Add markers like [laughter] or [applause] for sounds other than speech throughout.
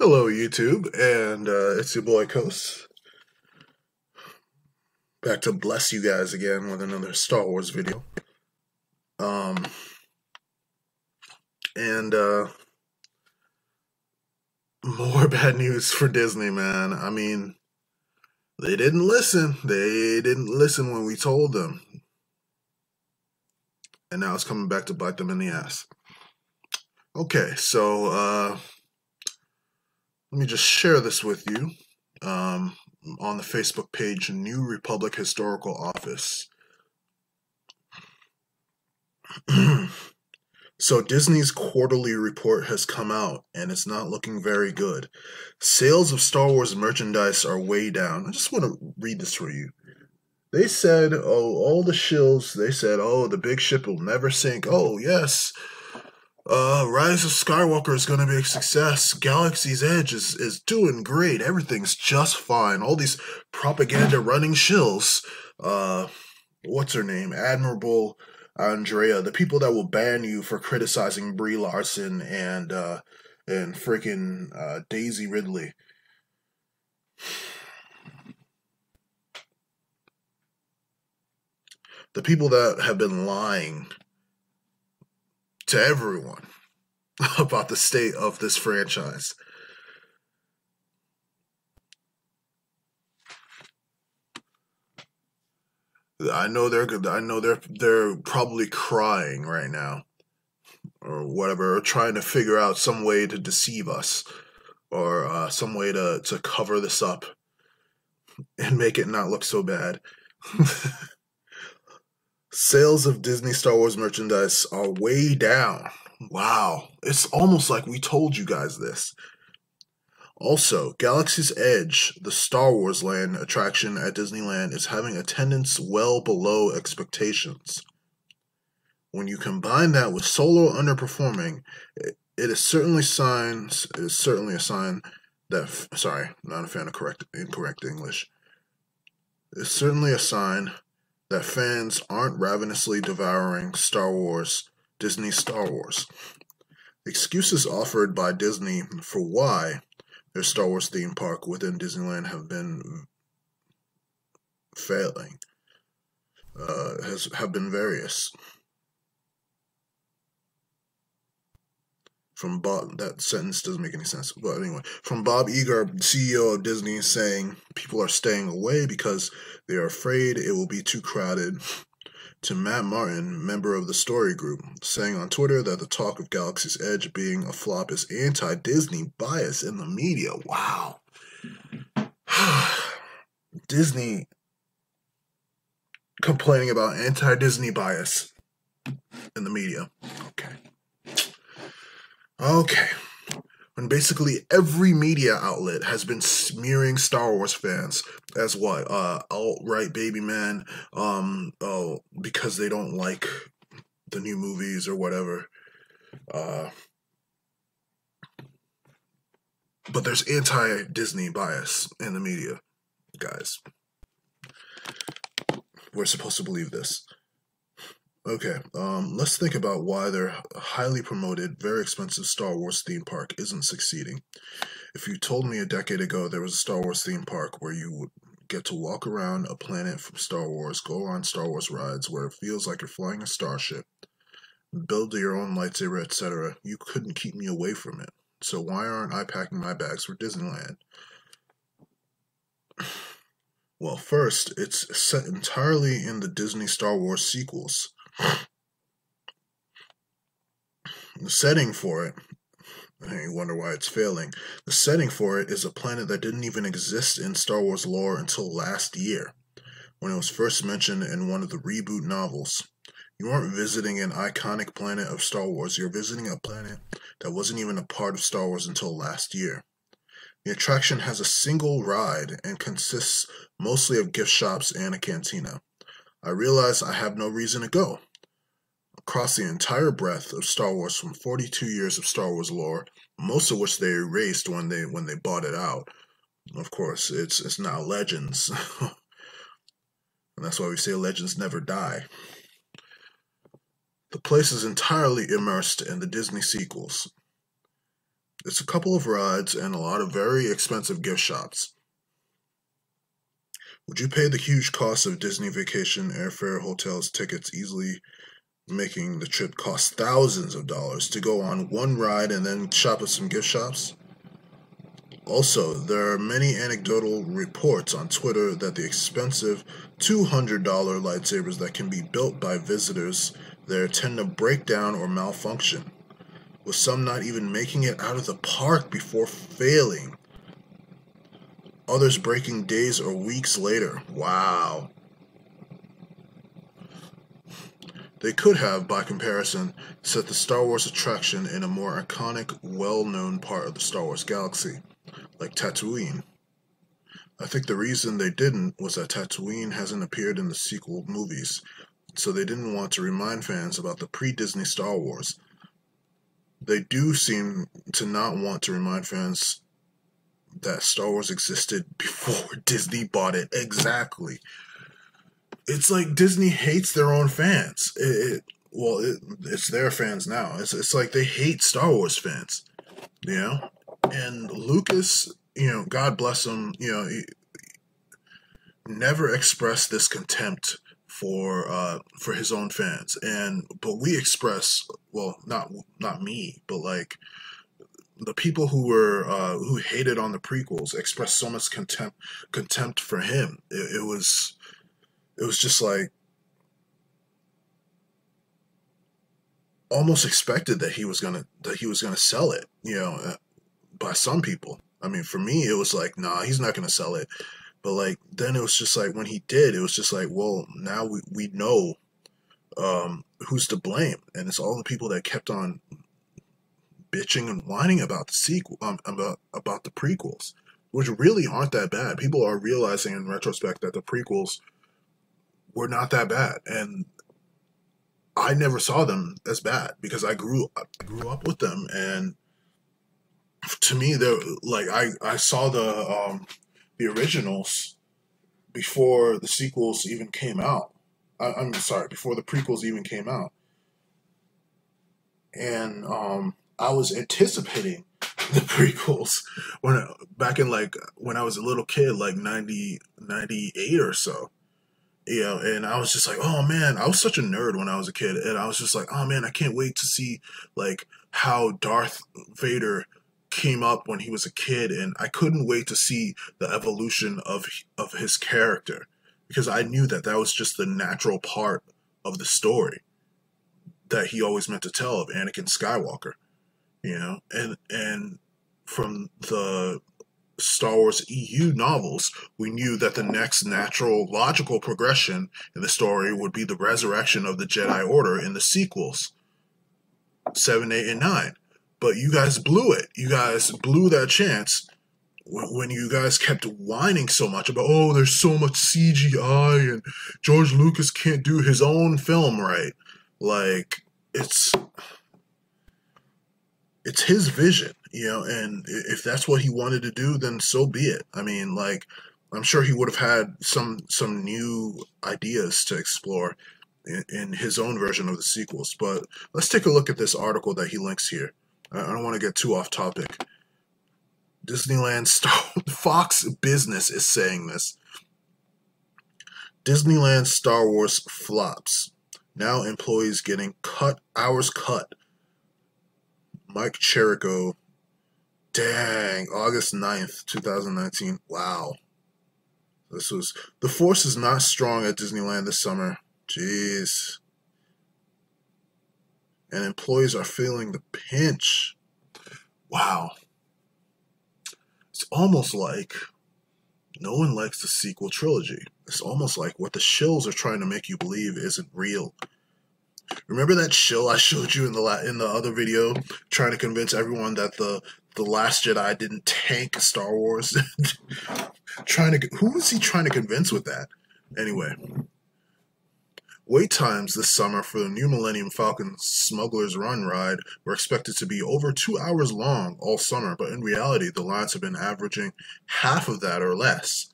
Hello, YouTube, and uh, it's your boy Kos. Back to bless you guys again with another Star Wars video. Um, and uh, more [laughs] bad news for Disney, man. I mean, they didn't listen. They didn't listen when we told them, and now it's coming back to bite them in the ass. Okay, so uh, let me just share this with you um, on the Facebook page New Republic Historical Office. [clears throat] so Disney's quarterly report has come out and it's not looking very good. Sales of Star Wars merchandise are way down. I just want to read this for you. They said, oh, all the shills, they said, oh, the big ship will never sink. Oh, yes, uh, Rise of Skywalker is going to be a success. Galaxy's Edge is, is doing great. Everything's just fine. All these propaganda running shills. Uh, what's her name? Admirable Andrea. The people that will ban you for criticizing Brie Larson and, uh, and freaking, uh, Daisy Ridley. The people that have been lying to everyone [laughs] about the state of this franchise. I know they're. I know they're they're probably crying right now, or whatever, or trying to figure out some way to deceive us, or uh, some way to to cover this up and make it not look so bad. [laughs] Sales of Disney Star Wars merchandise are way down. Wow. It's almost like we told you guys this. Also, Galaxy's Edge, the Star Wars Land attraction at Disneyland, is having attendance well below expectations. When you combine that with Solo underperforming, it, it is certainly signs. It is certainly a sign that. Sorry, not a fan of correct incorrect English. It's certainly a sign that fans aren't ravenously devouring Star Wars, Disney Star Wars. Excuses offered by Disney for why their Star Wars theme park within Disneyland have been failing uh, has have been various. From Bob. That sentence doesn't make any sense. But anyway, from Bob Iger, CEO of Disney, saying people are staying away because they are afraid it will be too crowded. To Matt Martin, member of the Story Group, saying on Twitter that the talk of Galaxy's Edge being a flop is anti Disney bias in the media. Wow. [sighs] Disney complaining about anti Disney bias in the media. Okay. Okay. When basically every media outlet has been smearing Star Wars fans as what? Uh alt-right baby man, um, oh, because they don't like the new movies or whatever. Uh but there's anti-Disney bias in the media, guys. We're supposed to believe this. Okay, um, let's think about why their highly promoted, very expensive Star Wars theme park isn't succeeding. If you told me a decade ago there was a Star Wars theme park where you would get to walk around a planet from Star Wars, go on Star Wars rides where it feels like you're flying a starship, build your own lightsaber, etc., you couldn't keep me away from it. So why aren't I packing my bags for Disneyland? [sighs] Well, first, it's set entirely in the Disney Star Wars sequels. The setting for it, you wonder why it's failing. The setting for it is a planet that didn't even exist in Star Wars lore until last year, when it was first mentioned in one of the reboot novels. You aren't visiting an iconic planet of Star Wars, you're visiting a planet that wasn't even a part of Star Wars until last year. The attraction has a single ride and consists mostly of gift shops and a cantina. I realize I have no reason to go across the entire breadth of Star Wars from 42 years of Star Wars lore, most of which they erased when they when they bought it out. Of course, it's it's now Legends. [laughs] and that's why we say legends never die. The place is entirely immersed in the Disney sequels. It's a couple of rides and a lot of very expensive gift shops. Would you pay the huge cost of Disney vacation, airfare, hotels, tickets, easily making the trip cost thousands of dollars to go on one ride and then shop at some gift shops? Also, there are many anecdotal reports on Twitter that the expensive $200 lightsabers that can be built by visitors there tend to break down or malfunction, with some not even making it out of the park before failing. Others breaking days or weeks later. Wow. They could have, by comparison, set the Star Wars attraction in a more iconic, well known part of the Star Wars galaxy like Tatooine. I think the reason they didn't was that Tatooine hasn't appeared in the sequel movies, so they didn't want to remind fans about the pre Disney Star Wars. They do seem to not want to remind fans that Star Wars existed [laughs] before Disney bought it. Exactly. It's like Disney hates their own fans. It, it well, it, it's their fans now. It's it's like they hate Star Wars fans. You know, and Lucas, you know, God bless him, you know, never expressed this contempt for uh for his own fans and but we express well not not me but like the people who were uh who hated on the prequels expressed so much contempt contempt for him it, it was it was just like almost expected that he was gonna that he was gonna sell it you know by some people. I mean, for me, it was like, nah, he's not gonna sell it. But like, then it was just like when he did, it was just like, well, now we we know um, who's to blame, and it's all the people that kept on bitching and whining about the sequel, um, about about the prequels, which really aren't that bad. People are realizing in retrospect that the prequels were not that bad, and I never saw them as bad because I grew I grew up with them and to me, they're like I I saw the um, the originals before the sequels even came out. I, am sorry, before the prequels even came out, and um, I was anticipating [laughs] the prequels when back in like when I was a little kid, like 90, 98 or so. You know, and I was just like, oh man, I was such a nerd when I was a kid, and I was just like, oh man, I can't wait to see like how Darth Vader came up when he was a kid and I couldn't wait to see the evolution of of his character because I knew that that was just the natural part of the story that he always meant to tell of Anakin Skywalker you know and and from the Star Wars EU novels, we knew that the next natural logical progression in the story would be the resurrection of the Jedi Order in the sequels 7, 8, and 9 but you guys blew it. You guys blew that chance when you guys kept whining so much about, oh, there's so much CGI and George Lucas can't do his own film right. Like, it's it's his vision, you know, and if that's what he wanted to do, then so be it. I mean, like, I'm sure he would have had some some new ideas to explore in, in his own version of the sequels. But let's take a look at this article that he links here. I don't want to get too off topic. Disneyland [laughs] Star Fox Business is saying this. Disneyland Star Wars flops. Now employees getting cut hours cut. Mike Cherico. Dang, August 9th, 2019. Wow. This was the force is not strong at Disneyland this summer. Jeez and employees are feeling the pinch. Wow. It's almost like no one likes the sequel trilogy. It's almost like what the shills are trying to make you believe isn't real. Remember that shill I showed you in the in the other video, trying to convince everyone that the the Last Jedi didn't tank Star Wars. [laughs] trying to who was he trying to convince with that? Anyway, Wait times this summer for the new Millennium Falcon Smuggler's Run ride were expected to be over two hours long all summer, but in reality, the lines have been averaging half of that or less.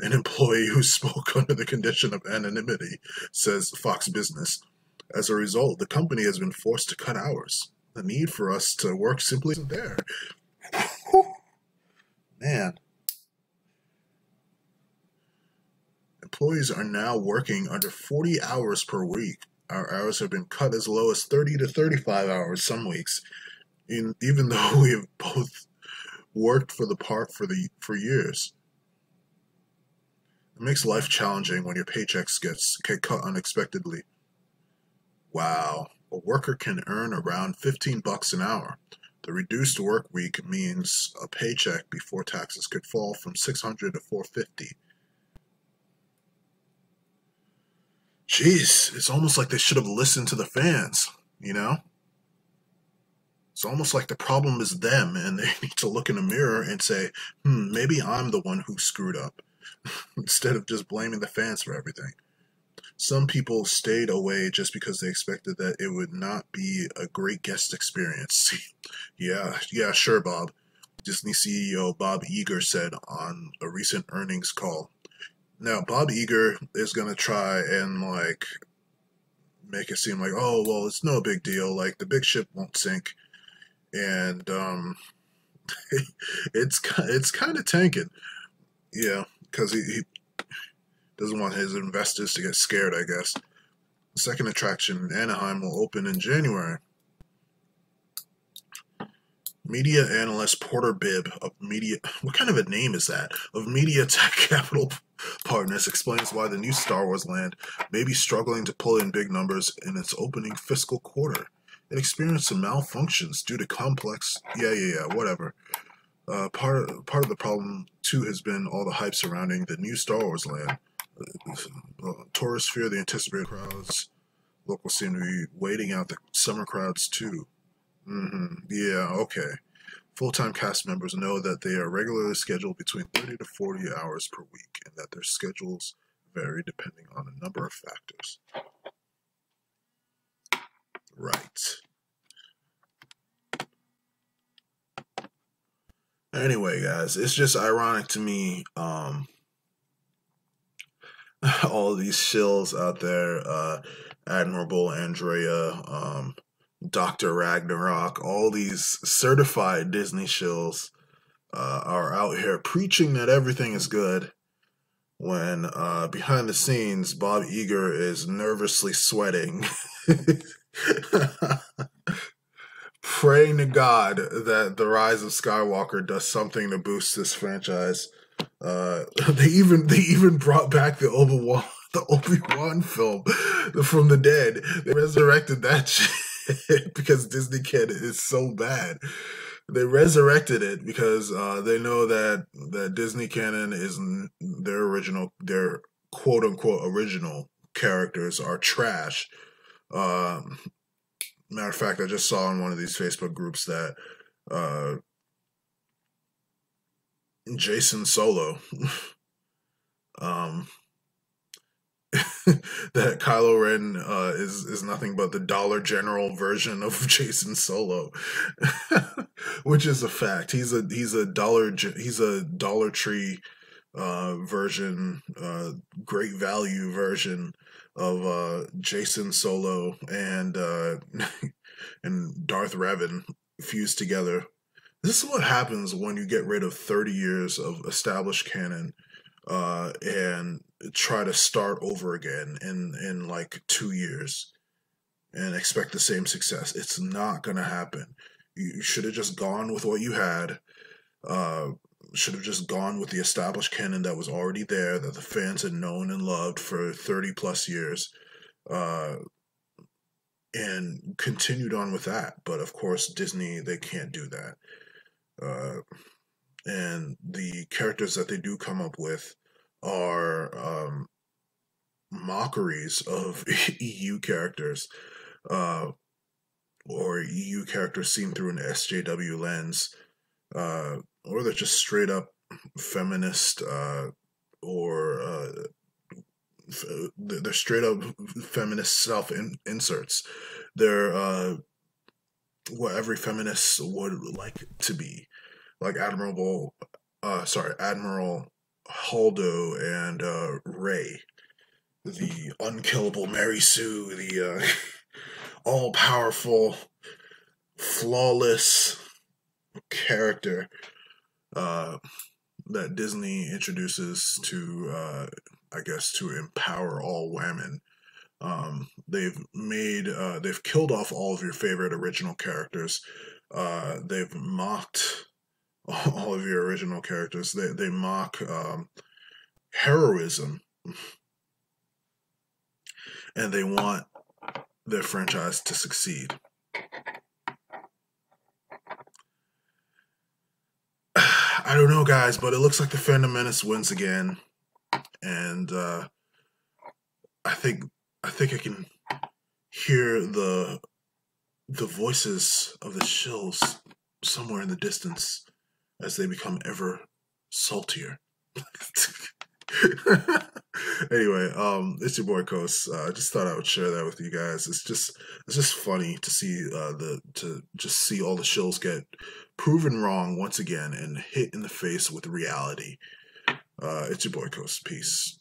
An employee who [laughs] spoke under the condition of anonymity says Fox Business. As a result, the company has been forced to cut hours. The need for us to work simply isn't there man. Employees are now working under 40 hours per week. Our hours have been cut as low as 30 to 35 hours some weeks, in, even [laughs] though we have both worked for the park for the for years. It makes life challenging when your paychecks get cut unexpectedly. Wow, a worker can earn around 15 bucks an hour, the reduced work week means a paycheck before taxes could fall from 600 to 450. Jeez, it's almost like they should have listened to the fans, you know? It's almost like the problem is them and they [laughs] need to look in the mirror and say, hmm, maybe I'm the one who screwed up. [laughs] instead of just blaming the fans for everything. Some people stayed away just because they expected that it would not be a great guest experience. [laughs] yeah, yeah, sure, Bob. Disney CEO Bob Iger said on a recent earnings call. Now, Bob Iger is going to try and, like, make it seem like, oh, well, it's no big deal. Like, the big ship won't sink. And, um, [laughs] it's, it's kind of tanking. Yeah because he, he doesn't want his investors to get scared, I guess. The second attraction in Anaheim will open in January. Media analyst Porter Bibb of Media, [laughs] what kind of a name is that? Of Media Tech [laughs] Capital Partners explains why the new Star Wars land may be struggling to pull in big numbers in its opening fiscal quarter. It experienced some malfunctions due to complex, yeah, yeah, yeah, whatever. Uh, part part of the problem too has been all the hype surrounding the new Star Wars land. Uh, tourists fear the anticipated crowds. Locals seem to be waiting out the summer crowds too. Mm-hmm. Yeah, okay. Full-time cast members know that they are regularly scheduled between 30 to 40 hours per week and that their schedules vary depending on a number of factors. Right. Anyway, guys, it's just ironic to me. Um, [laughs] all these shills out there, uh, Admirable Andrea, um, Dr. Ragnarok, all these certified Disney shills uh, are out here preaching that everything is good when uh, behind the scenes, Bob Iger is nervously sweating. [laughs] praying to God that the Rise of Skywalker does something to boost this franchise. Uh, [laughs] they even they even brought back the Obi Wan [laughs] the Obi Wan film from the dead. They resurrected that [laughs] shit because Disney Kid is so bad. They resurrected it because uh, they know that that Disney canon is their original, their quote unquote original characters are trash. Um, Matter of fact, I just saw in one of these Facebook groups that uh, Jacen Solo, [laughs] um, [laughs] that Kylo Ren uh, is is nothing but the Dollar General version of [laughs] Jacen Solo, which is a fact. He's a he's a dollar he's a Dollar Tree uh, version, uh, great value version of uh, Jacen Solo and uh, and Darth Revan fused together. This is what happens when you get rid of 30 years of established canon uh, and try to start over again in in like two years and expect the same success. It's not gonna happen. You should have just gone with what you had. Uh, should have just gone with the established canon that was already there that the fans had known and loved for 30 plus years uh, and continued on with that but of course disney they can't do that uh, and the characters that they do come up with are um, mockeries of [laughs] eu characters uh, or eu characters seen through an sjw lens uh, or they're just straight up feminist uh, or uh, they're straight up feminist self in- inserts. They're uh, what every feminist would like to be, like Admirable, uh, sorry, Admiral Holdo and uh, Rey, the unkillable Mary Sue, the uh, [laughs] all powerful, flawless character uh, that Disney introduces to uh, I guess, to empower all women. Um, they've made, uh, they've killed off all of your favorite original characters. Uh, they've mocked [laughs] all of your original characters. They they mock um, heroism, and they want their franchise to succeed. [sighs] I don't know, guys, but it looks like the Fandom Menace wins again, and uh, I think I think I can hear the the voices of the shills somewhere in the distance as they become ever saltier. [laughs] anyway, um, it's your boy Kos. Uh, I just thought I would share that with you guys. It's just it's just funny to see uh, the to just see all the shills get proven wrong once again and hit in the face with reality. Uh, it's your boy Kos. Peace.